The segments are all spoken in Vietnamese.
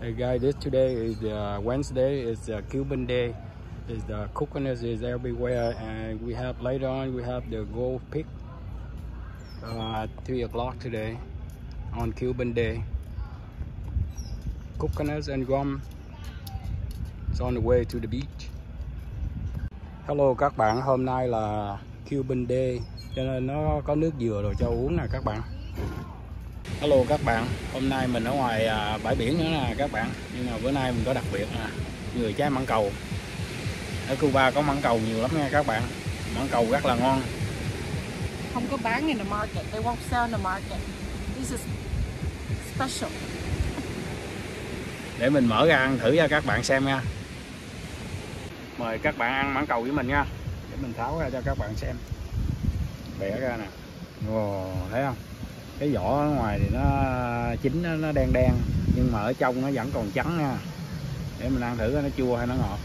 Hey guys, this today is uh, Wednesday. It's uh, Cuban Day. Is the coconuts is everywhere, and we have later on we have the gold pick uh, at three o'clock today on Cuban Day. Coconuts and gum. It's on the way to the beach. Hello các bạn, hôm nay là Cuban Day cho nên nó có nước dừa rồi cho uống nè các bạn. Hello các bạn, hôm nay mình ở ngoài à, bãi biển nữa nè các bạn. Nhưng mà bữa nay mình có đặc biệt nè, người trái mãng cầu. Ở Cuba có mãng cầu nhiều lắm nha các bạn. Mãng cầu rất là ngon. Không có bán in the market. They won't sell in the market. This is special. Để mình mở ra ăn thử cho các bạn xem nha. Mời các bạn ăn mãng cầu với mình nha. Để mình tháo ra cho các bạn xem. Bẻ ra nè. Ồ, thấy không cái vỏ ở ngoài thì nó chín nó, nó đen đen nhưng mà ở trong nó vẫn còn trắng nha để mình ăn thử nó chua hay nó ngọt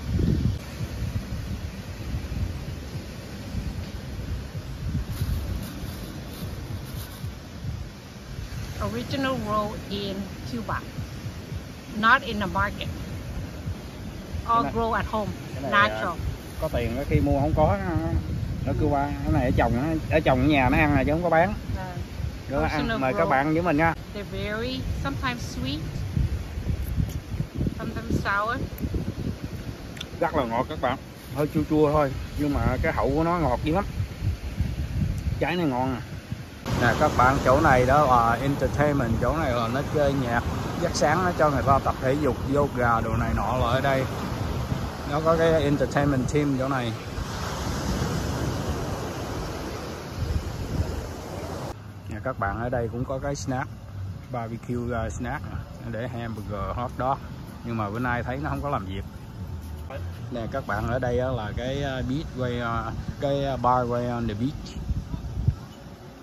Original roll in Cuba. Not in the market. All này- grow at home. này à, Natural. có tiền khi mua không có nó cứ qua cái này ở chồng nó ở chồng ở nhà nó ăn này chứ không có bán Rồi Optional ăn mời các bạn với mình nha. They're very sometimes sweet, sometimes sour. rất là ngọt các bạn. Hơi chua chua thôi nhưng mà cái hậu của nó ngọt dữ lắm. Trái này ngon à. Nè các bạn chỗ này đó là entertainment chỗ này là nó chơi nhạc. Giấc sáng nó cho người ta tập thể dục yoga đồ này nọ là ở đây. Nó có cái entertainment team chỗ này các bạn ở đây cũng có cái snack, barbecue à, snack để hamburger, hot dog. Nhưng mà bữa nay thấy nó không có làm việc. Nè, các bạn ở đây là cái à, beach way à, cái bar way on the beach.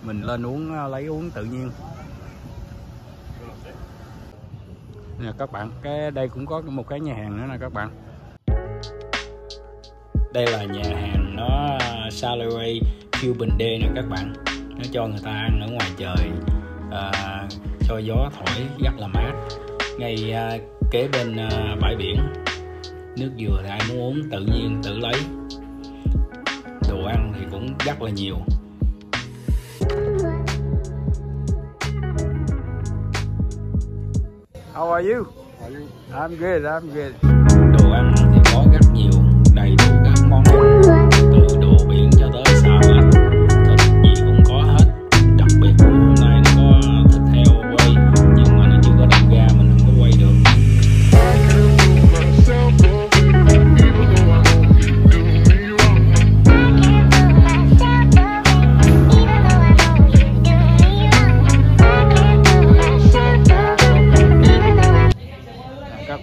Mình lên uống lấy uống tự nhiên. Nè, các bạn, cái, đây cũng có một cái nhà hàng nữa nè, các bạn. Đây là nhà hàng, nó salary Cuban Day nè, các bạn nó cho người ta ăn ở ngoài trời à, cho gió thổi rất là mát. Ngay à, kế bên à, bãi biển nước dừa thì ai muốn uống tự nhiên tự lấy. Đồ ăn thì cũng rất là nhiều. How are you? I'm good, I'm good. Đồ ăn thì có rất nhiều, đầy đủ các món ăn,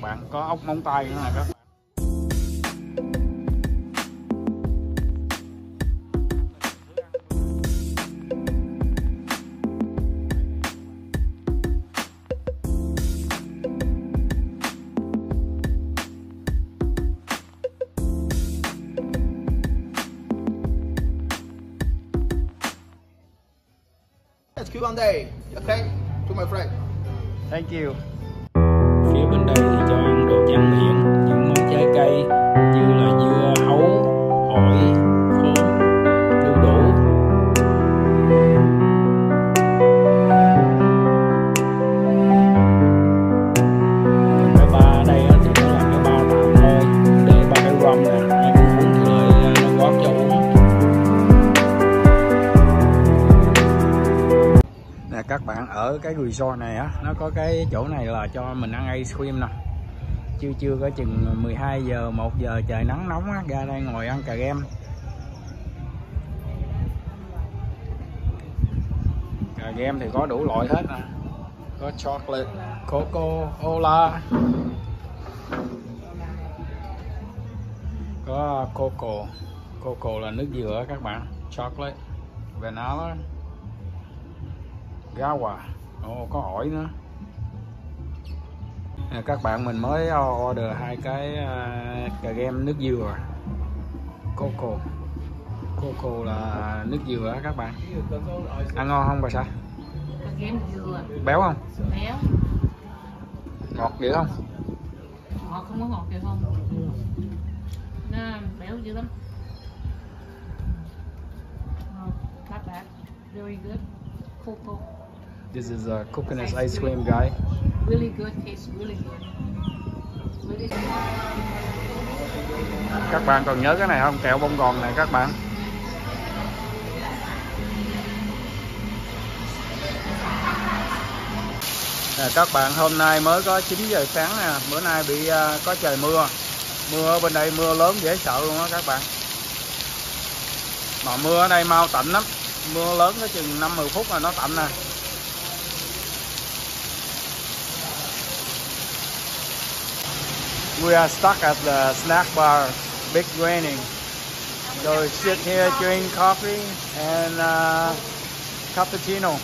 các bạn có ốc móng tay nữa nè các bạn Cuban Day. Okay, to my friend. Thank you. Phía bên đây thì cho ăn đồ tráng miệng, những món trái cây. Các bạn ở cái resort này á, nó có cái chỗ này là cho mình ăn ice cream nè. Chưa chưa có chừng 12 giờ 1 giờ trời nắng nóng á, ra đây ngồi ăn cà game cà game thì có đủ loại hết nè. Có chocolate, coco, cola. Có coco. Coco là nước dừa các bạn. Chocolate, vanilla gawa Ồ, có ổi nữa. Nè, các bạn mình mới order hai cái uh, cà gem nước dừa. Coco. Coco là nước dừa các bạn. Ăn ngon không bà Game dừa, béo không? Béo. ngọt dữ không? Ngọt không có ngọt vậy không? Nó béo dữ lắm. Not bad very good. Cocoa this is a coconut ice cream guy. Really good tastes really good. Really các bạn còn nhớ cái này không? Kẹo bông gòn này các bạn. Nè, các bạn hôm nay mới có 9 giờ sáng nè. Bữa nay bị à, có trời mưa. Mưa ở bên đây mưa lớn dễ sợ luôn á các bạn. Mà mưa ở đây mau tạnh lắm. Mưa lớn có chừng 5 10 phút là nó tạnh nè We are stuck at the snack bar, big raining. So we sit here, drink coffee and uh, cappuccino.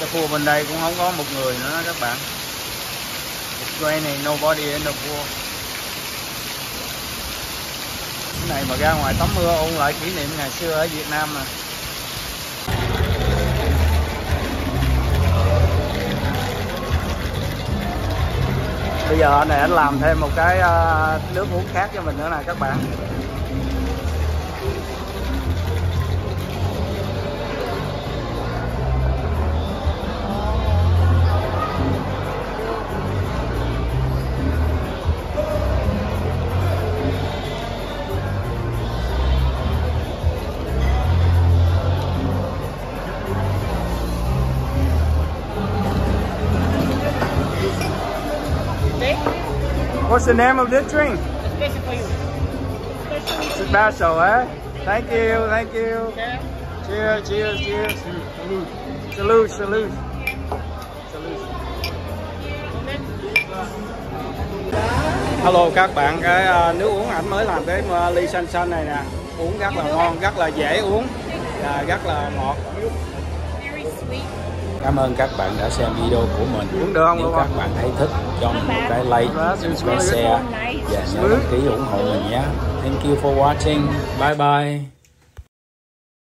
Cái pool bên đây cũng không có một người nữa đó các bạn. It's raining, nobody in the pool. Cái này mà ra ngoài tắm mưa ôn lại kỷ niệm ngày xưa ở Việt Nam mà. Bây giờ anh này anh làm thêm một cái ờ, nước uống khác cho mình nữa nè các bạn. What's the name of this drink? Special for you. Special Special, eh? Thank you, thank you. Cheers, cheers, cheers. Salute, salute. Salute. Hello các bạn, cái ờ, nước uống ảnh mới làm cái ờ, ly xanh xanh này nè Uống rất là ngon, rất là dễ uống và rất là ngọt very sweet. Cảm ơn các bạn đã xem video của mình Uống được không Nếu các bạn thấy thích cho mình một cái like, cái share và nhớ đăng ký ủng hộ mình nhé Thank you for watching. Bye bye.